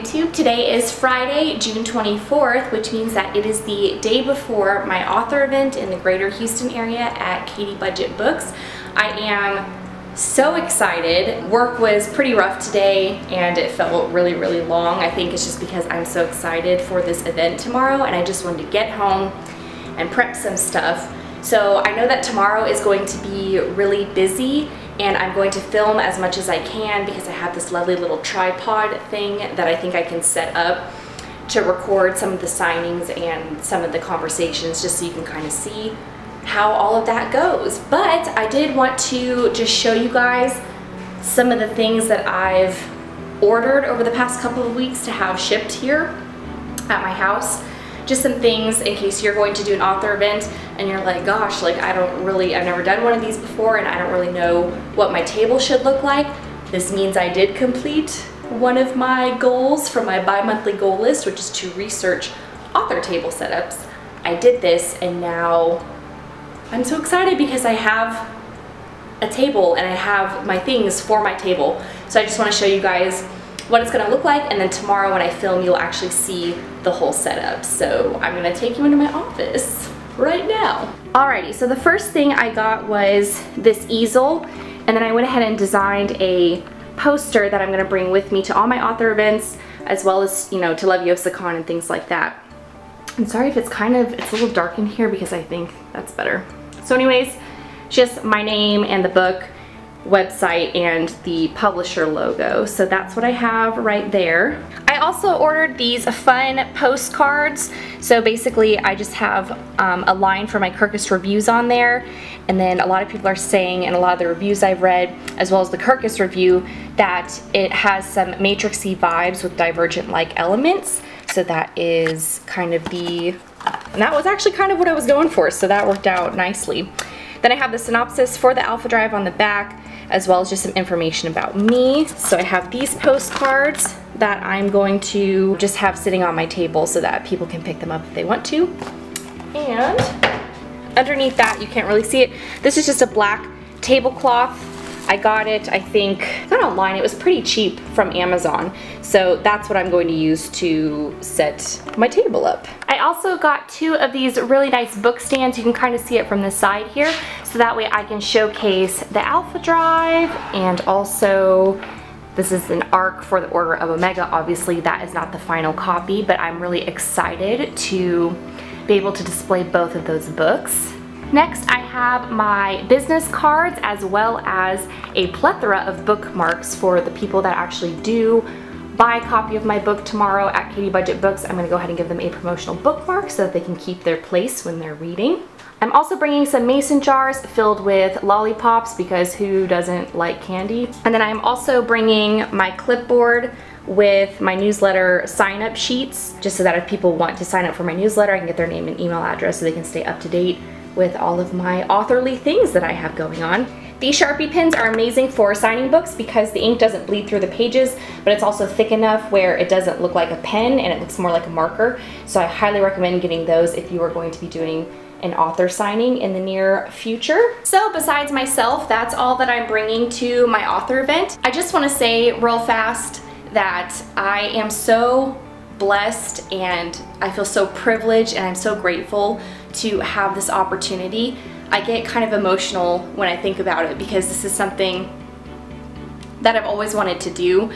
YouTube. Today is Friday, June 24th, which means that it is the day before my author event in the greater Houston area at Katy Budget Books. I am so excited. Work was pretty rough today and it felt really, really long. I think it's just because I'm so excited for this event tomorrow and I just wanted to get home and prep some stuff. So I know that tomorrow is going to be really busy and I'm going to film as much as I can because I have this lovely little tripod thing that I think I can set up to record some of the signings and some of the conversations just so you can kind of see how all of that goes. But I did want to just show you guys some of the things that I've ordered over the past couple of weeks to have shipped here at my house just some things in case you're going to do an author event and you're like, gosh, like I don't really, I've never done one of these before and I don't really know what my table should look like. This means I did complete one of my goals from my bi-monthly goal list, which is to research author table setups. I did this and now I'm so excited because I have a table and I have my things for my table. So I just want to show you guys what it's gonna look like and then tomorrow when I film you'll actually see the whole setup. So I'm gonna take you into my office right now. Alrighty, so the first thing I got was this easel and then I went ahead and designed a poster that I'm gonna bring with me to all my author events as well as, you know, to love Leviosa and things like that. I'm sorry if it's kind of, it's a little dark in here because I think that's better. So anyways, just my name and the book website and the publisher logo. So that's what I have right there. I also ordered these fun postcards. So basically I just have um, a line for my Kirkus reviews on there and then a lot of people are saying in a lot of the reviews I've read as well as the Kirkus review that it has some matrixy vibes with divergent-like elements. So that is kind of the, and that was actually kind of what I was going for, so that worked out nicely. Then I have the synopsis for the Alpha Drive on the back, as well as just some information about me. So I have these postcards that I'm going to just have sitting on my table so that people can pick them up if they want to. And underneath that, you can't really see it, this is just a black tablecloth I got it, I think, not online, it was pretty cheap from Amazon. So that's what I'm going to use to set my table up. I also got two of these really nice book stands. You can kind of see it from the side here. So that way I can showcase the Alpha Drive and also this is an ARC for the Order of Omega. Obviously that is not the final copy, but I'm really excited to be able to display both of those books. Next, I have my business cards as well as a plethora of bookmarks for the people that actually do buy a copy of my book tomorrow at Katy Budget Books. I'm gonna go ahead and give them a promotional bookmark so that they can keep their place when they're reading. I'm also bringing some mason jars filled with lollipops because who doesn't like candy? And then I'm also bringing my clipboard with my newsletter sign up sheets just so that if people want to sign up for my newsletter I can get their name and email address so they can stay up to date with all of my authorly things that I have going on. These Sharpie pens are amazing for signing books because the ink doesn't bleed through the pages, but it's also thick enough where it doesn't look like a pen and it looks more like a marker. So I highly recommend getting those if you are going to be doing an author signing in the near future. So besides myself, that's all that I'm bringing to my author event. I just wanna say real fast that I am so blessed and I feel so privileged and I'm so grateful to have this opportunity. I get kind of emotional when I think about it because this is something that I've always wanted to do.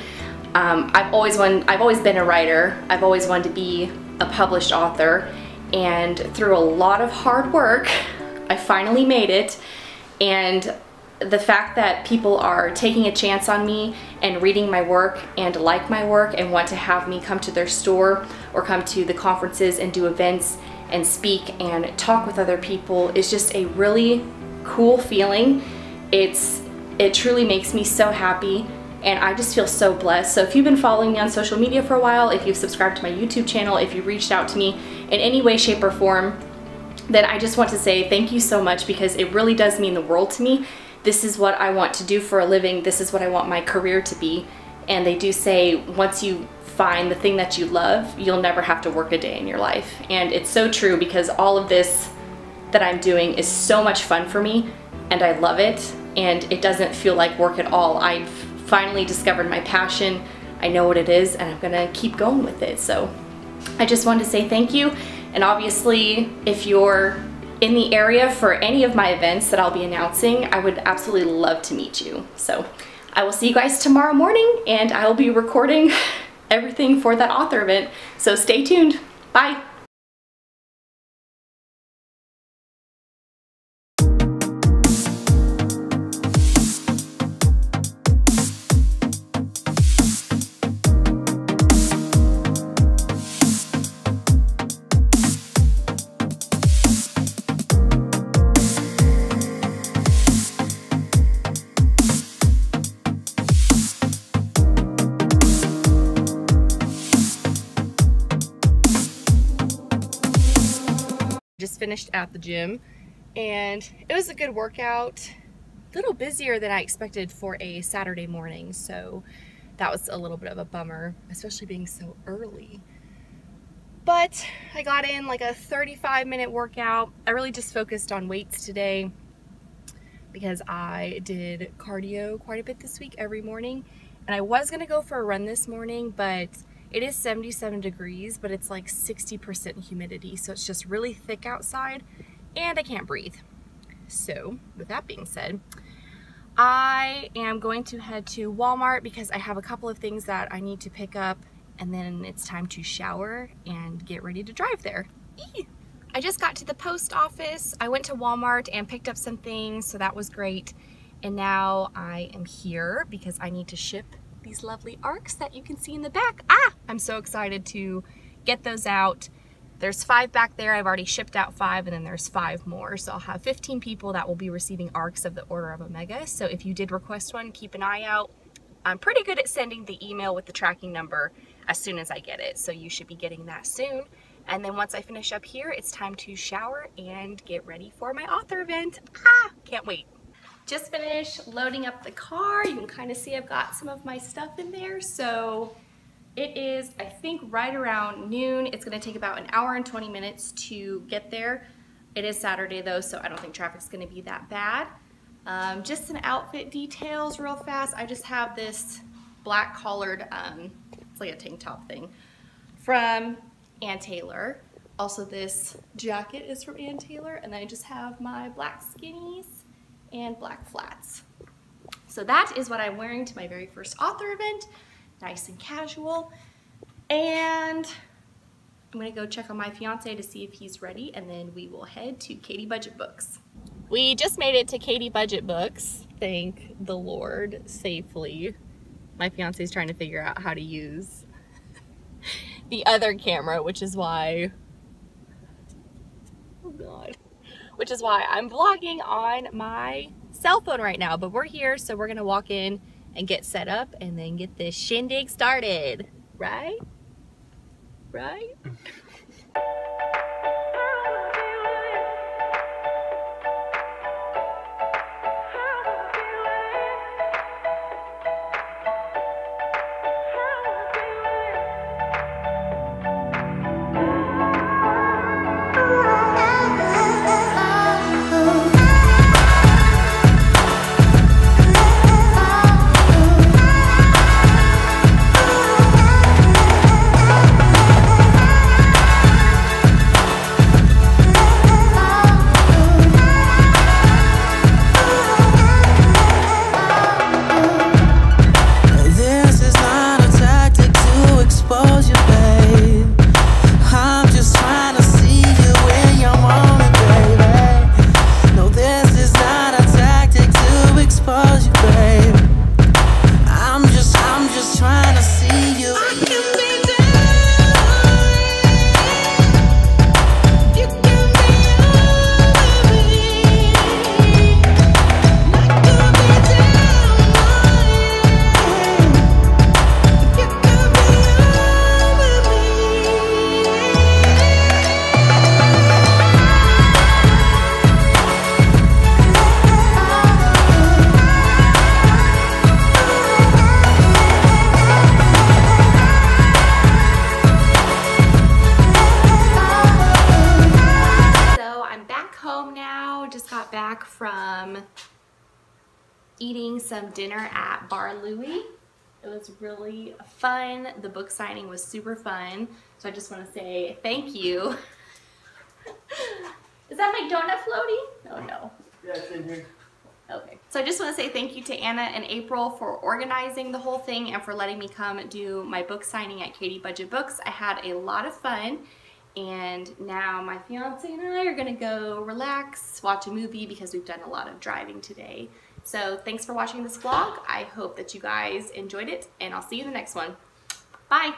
Um, I've always wanted, I've always been a writer. I've always wanted to be a published author and through a lot of hard work I finally made it and the fact that people are taking a chance on me and reading my work and like my work and want to have me come to their store or come to the conferences and do events and speak and talk with other people is just a really cool feeling. It's It truly makes me so happy and I just feel so blessed. So if you've been following me on social media for a while, if you've subscribed to my YouTube channel, if you reached out to me in any way, shape, or form, then I just want to say thank you so much because it really does mean the world to me. This is what I want to do for a living. This is what I want my career to be. And they do say once you find the thing that you love, you'll never have to work a day in your life. And it's so true because all of this that I'm doing is so much fun for me and I love it and it doesn't feel like work at all. I've finally discovered my passion. I know what it is and I'm gonna keep going with it. So I just wanted to say thank you. And obviously, if you're in the area for any of my events that I'll be announcing, I would absolutely love to meet you. So I will see you guys tomorrow morning and I will be recording everything for that author event. So stay tuned. Bye. Finished at the gym and it was a good workout. A little busier than I expected for a Saturday morning, so that was a little bit of a bummer, especially being so early. But I got in like a 35 minute workout. I really just focused on weights today because I did cardio quite a bit this week every morning. And I was gonna go for a run this morning, but it is 77 degrees, but it's like 60% humidity, so it's just really thick outside and I can't breathe. So with that being said, I am going to head to Walmart because I have a couple of things that I need to pick up and then it's time to shower and get ready to drive there. Eee! I just got to the post office. I went to Walmart and picked up some things, so that was great. And now I am here because I need to ship these lovely ARCs that you can see in the back. Ah, I'm so excited to get those out. There's five back there. I've already shipped out five and then there's five more. So I'll have 15 people that will be receiving ARCs of the Order of Omega. So if you did request one, keep an eye out. I'm pretty good at sending the email with the tracking number as soon as I get it. So you should be getting that soon. And then once I finish up here, it's time to shower and get ready for my author event. Ah, can't wait. Just finished loading up the car. You can kind of see I've got some of my stuff in there. So it is, I think, right around noon. It's gonna take about an hour and 20 minutes to get there. It is Saturday though, so I don't think traffic's gonna be that bad. Um, just some outfit details real fast. I just have this black collared, um, it's like a tank top thing, from Ann Taylor. Also this jacket is from Ann Taylor, and then I just have my black skinnies and black flats. So that is what I'm wearing to my very first author event, nice and casual. And I'm gonna go check on my fiance to see if he's ready and then we will head to Katy Budget Books. We just made it to Katy Budget Books, thank the Lord, safely. My fiance is trying to figure out how to use the other camera, which is why, oh God which is why I'm vlogging on my cell phone right now. But we're here, so we're gonna walk in and get set up and then get this shindig started, right? Right? some dinner at Bar Louie. It was really fun. The book signing was super fun. So I just want to say thank you. Is that my donut floaty? Oh no. Yeah, it's in here. Okay. So I just want to say thank you to Anna and April for organizing the whole thing and for letting me come do my book signing at Katy Budget Books. I had a lot of fun and now my fiance and I are gonna go relax, watch a movie because we've done a lot of driving today. So thanks for watching this vlog. I hope that you guys enjoyed it and I'll see you in the next one. Bye!